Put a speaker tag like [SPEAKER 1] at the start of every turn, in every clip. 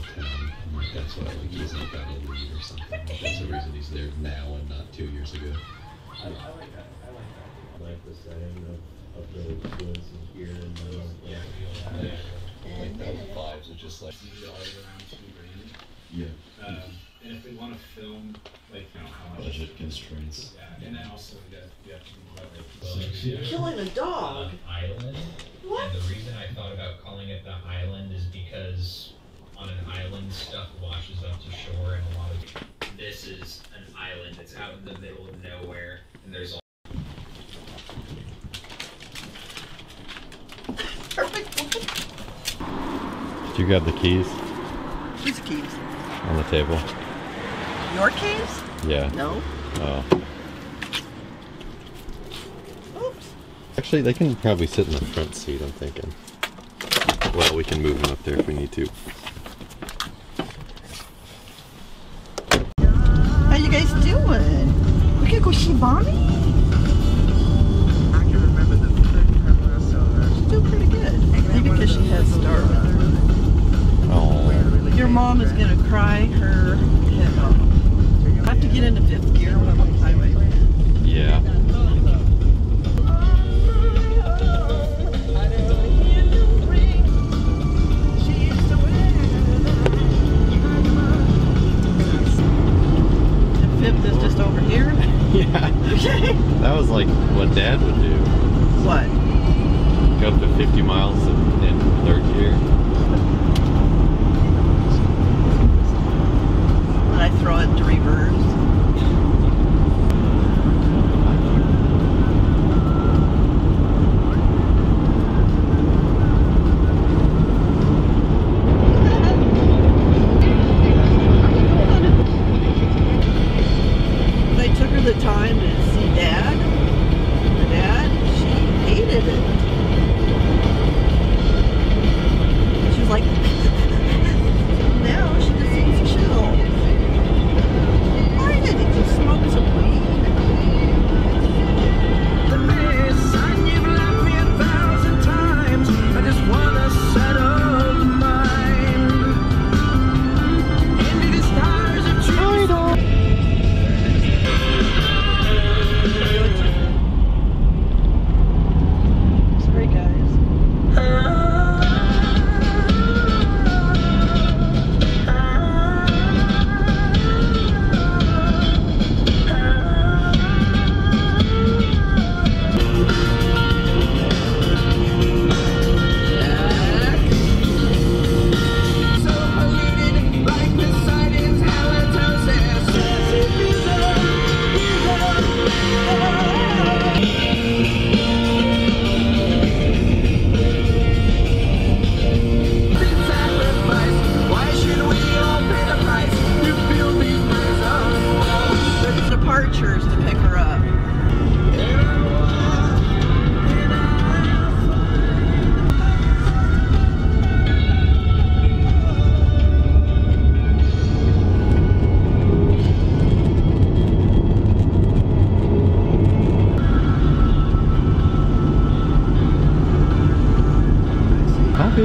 [SPEAKER 1] the town. That's why like he's not got a lead or something. That's the reason he's there now and not two years ago.
[SPEAKER 2] I, I like that. I like that. I like the setting of, of the woods and here and those. Yeah.
[SPEAKER 1] Like that vibes are just like yeah.
[SPEAKER 3] Um, and if we want to film, like, you know, how.
[SPEAKER 1] Budget constraints.
[SPEAKER 3] Yeah, and then also we got, we have to think about like.
[SPEAKER 4] Killing a dog?
[SPEAKER 5] island.
[SPEAKER 4] What?
[SPEAKER 5] And the reason I thought about calling it the island is because on an island stuff washes up to shore and a lot of this is an island. It's out in the middle of nowhere and there's all
[SPEAKER 1] Did you grab the keys
[SPEAKER 4] Whose keys?
[SPEAKER 1] on the table?
[SPEAKER 4] Your keys?
[SPEAKER 1] Yeah.
[SPEAKER 4] No.
[SPEAKER 1] Oh.
[SPEAKER 4] Oops.
[SPEAKER 1] Actually, they can probably sit in the front seat. I'm thinking. Well, we can move them up there if we need to.
[SPEAKER 4] How you guys doing? We could go see mommy?
[SPEAKER 6] I can remember the first time I saw her.
[SPEAKER 4] She's doing pretty good. Maybe because she has Star with her.
[SPEAKER 1] Oh.
[SPEAKER 4] Your mom is gonna cry her head off. I have to get into fifth gear when I'm on the highway.
[SPEAKER 1] Yeah. Dad.
[SPEAKER 4] The Dad, she hated it. She was like, now she just seems chill. Why did just smoke some weed?
[SPEAKER 6] The mess, and you've left me a thousand times. I just wanna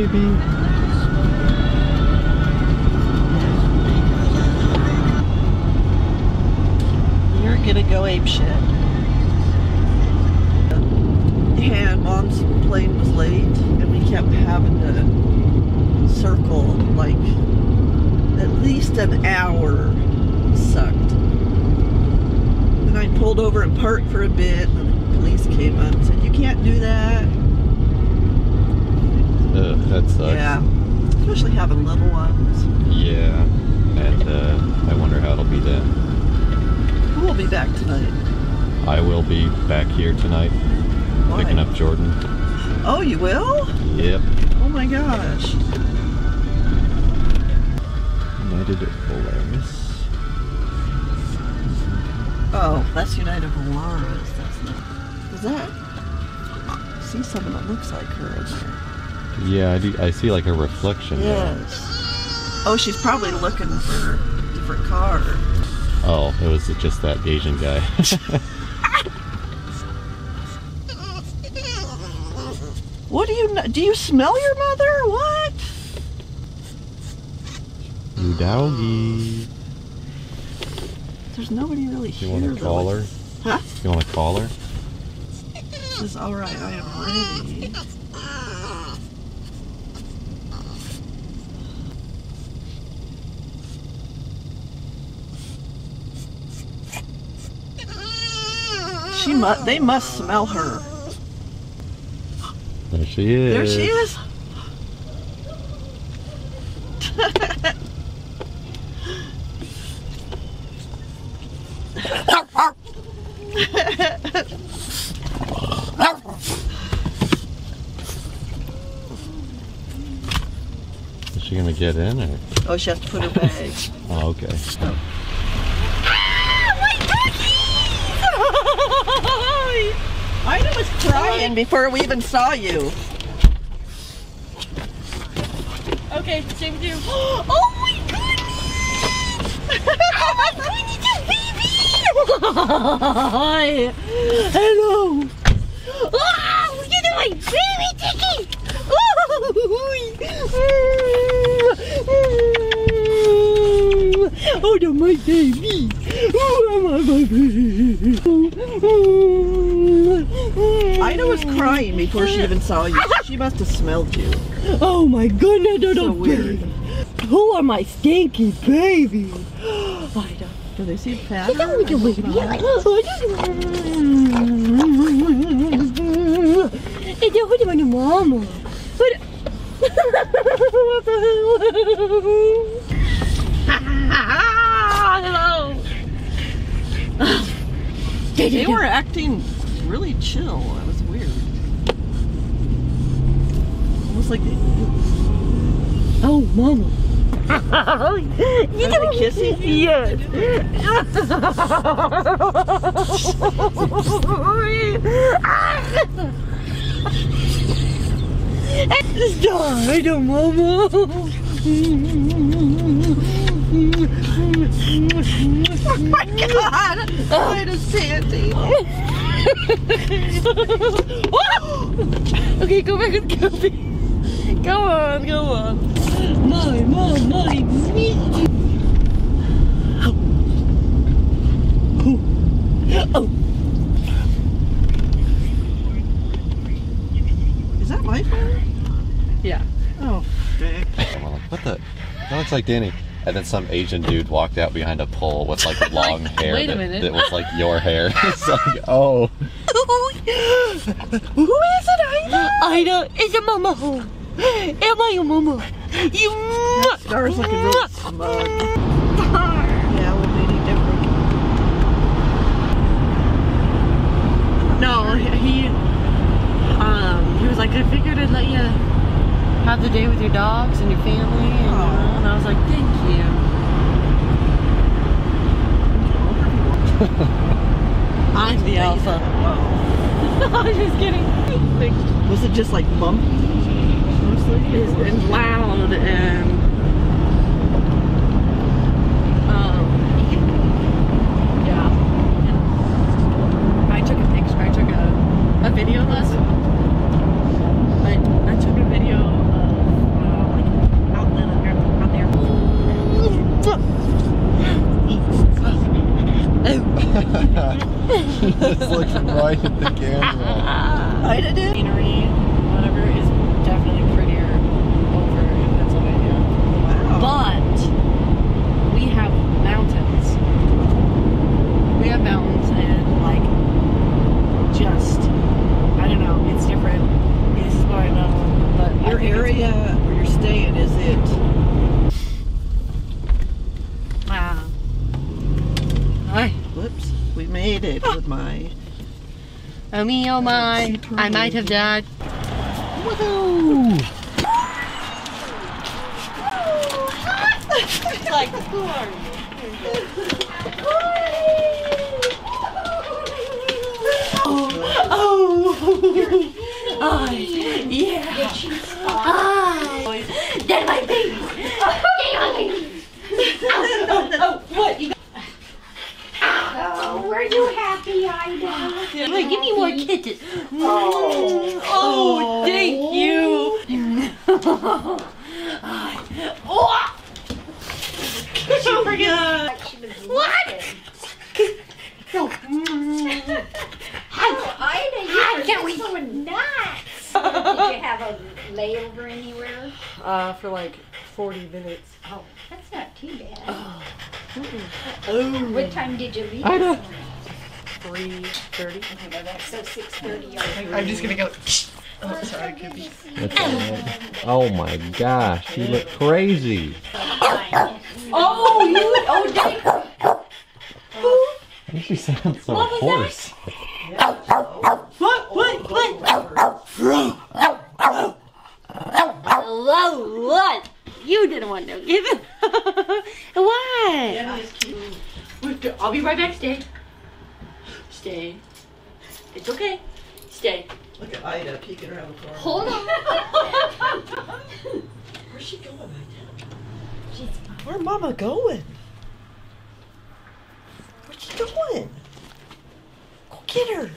[SPEAKER 1] baby.
[SPEAKER 4] You're gonna go ape shit. And mom's plane was late, and we kept having to circle like at least an hour. Sucked. And I pulled over and parked for a bit, and the police came up and said, "You can't do that."
[SPEAKER 1] Ugh, that sucks.
[SPEAKER 4] Yeah, especially having little ones.
[SPEAKER 1] Yeah. And uh, I wonder how it'll be then.
[SPEAKER 4] Who will be back tonight?
[SPEAKER 1] I will be back here tonight
[SPEAKER 4] Why?
[SPEAKER 1] picking up Jordan.
[SPEAKER 4] Oh, you will?
[SPEAKER 1] Yep.
[SPEAKER 4] Oh my gosh.
[SPEAKER 1] United Polaris.
[SPEAKER 4] Oh, that's United Polaris. That's not. Is that? I see someone that looks like her. in there.
[SPEAKER 1] Yeah, I, do, I see like a reflection there.
[SPEAKER 4] Yes. Oh, she's probably looking for a different car.
[SPEAKER 1] Oh, it was just that Asian guy.
[SPEAKER 4] What do you do? You smell your mother? What?
[SPEAKER 1] You doggy.
[SPEAKER 4] There's nobody really
[SPEAKER 1] You
[SPEAKER 4] here.
[SPEAKER 1] You want to call her?
[SPEAKER 4] Huh?
[SPEAKER 1] You want to call her?
[SPEAKER 4] Says, all right, I am ready. She must. They must smell her.
[SPEAKER 1] There she is.
[SPEAKER 4] There she is.
[SPEAKER 1] Is she gonna get in or?
[SPEAKER 4] Oh, she has to put her bag.
[SPEAKER 1] Oh, okay.
[SPEAKER 4] Ida was crying before we even saw you.
[SPEAKER 7] Okay, same with you. oh my goodness! oh my goodness, baby! Hello! Oh, look at my baby ticket! Oh, no, my baby! Oh, my baby!
[SPEAKER 4] Ida was crying before she even saw you. She must have smelled you.
[SPEAKER 7] Oh my goodness, no,
[SPEAKER 4] So weird.
[SPEAKER 7] baby. Who are my stinky baby? I don't.
[SPEAKER 4] Do they seem fat?
[SPEAKER 7] I don't know, baby. I don't want to my mama. What? what the hell? Hello.
[SPEAKER 4] They were acting really chill. It was like
[SPEAKER 7] Oh, mama.
[SPEAKER 4] are they kissing you?
[SPEAKER 7] Yes. Died, oh, mama.
[SPEAKER 4] Oh my god! Ida's panting.
[SPEAKER 7] okay, go back and back. Go on, go on. My mom, my me. Oh, Oh.
[SPEAKER 4] Is that my phone?
[SPEAKER 7] yeah.
[SPEAKER 4] Oh, dang.
[SPEAKER 1] What the? That looks like Danny. And then some Asian dude walked out behind a pole with like long hair
[SPEAKER 7] Wait a
[SPEAKER 1] that,
[SPEAKER 7] minute.
[SPEAKER 1] that was like your hair. it's like, oh.
[SPEAKER 7] Who is it, Ida? Ida is a mama. Am I your mama? You.
[SPEAKER 4] Star's looking really smug. Yeah, we're meeting different.
[SPEAKER 7] No, he um he was like, I figured I'd let you have the day with your dogs and your family, and, know, and I was like, thank you. I'm the alpha. I'm just kidding.
[SPEAKER 4] Was it just like bumpy? Mostly?
[SPEAKER 7] and loud and um yeah. I took a picture. I took a, a video of us. I, I took a video of uh, like out, in- out there.
[SPEAKER 1] Just looks right at the camera.
[SPEAKER 4] Ida did?
[SPEAKER 7] Scenery, whatever, is definitely prettier over in Pennsylvania.
[SPEAKER 4] Wow.
[SPEAKER 7] But we have mountains. We have mountains and like just I don't know, it's different. It's what I know. But
[SPEAKER 4] Your area where you're staying, is it?
[SPEAKER 7] Wow. Hi.
[SPEAKER 4] Whoops. We made it ah. with my.
[SPEAKER 7] Oh me, oh my. I might have died.
[SPEAKER 1] Woohoo!
[SPEAKER 7] Like, who are you? Oh, oh, yeah. Ah, then my baby. oh, what? You
[SPEAKER 8] Oh, were you happy, Ida?
[SPEAKER 7] Wait, give me more kisses. Oh, oh, thank you. oh over here.
[SPEAKER 8] What?
[SPEAKER 7] no.
[SPEAKER 8] Hi, Ida, you How can we? so nuts. Did you have a layover anywhere?
[SPEAKER 7] Uh, for like 40 minutes.
[SPEAKER 8] Oh, that's not too bad.
[SPEAKER 7] Oh. Mm -mm. oh.
[SPEAKER 8] What time did you leave? Ida.
[SPEAKER 7] 3.30.
[SPEAKER 8] Okay, well, that's so 6.30.
[SPEAKER 7] I'm just going to go. Oh, sorry,
[SPEAKER 1] be... oh my gosh, you look crazy.
[SPEAKER 8] Oh, you, oh, Dave.
[SPEAKER 1] You sound so
[SPEAKER 8] What was
[SPEAKER 1] hoarse.
[SPEAKER 8] What, what, what? Hello, what? You didn't want to give it. what?
[SPEAKER 9] I'll be right back. Stay. Stay. It's okay. Stay.
[SPEAKER 4] Look at Ida peeking around the corner.
[SPEAKER 8] Hold on.
[SPEAKER 4] Where's she going right now?
[SPEAKER 8] She's
[SPEAKER 4] Where Mama going? Where's she going? Go get her.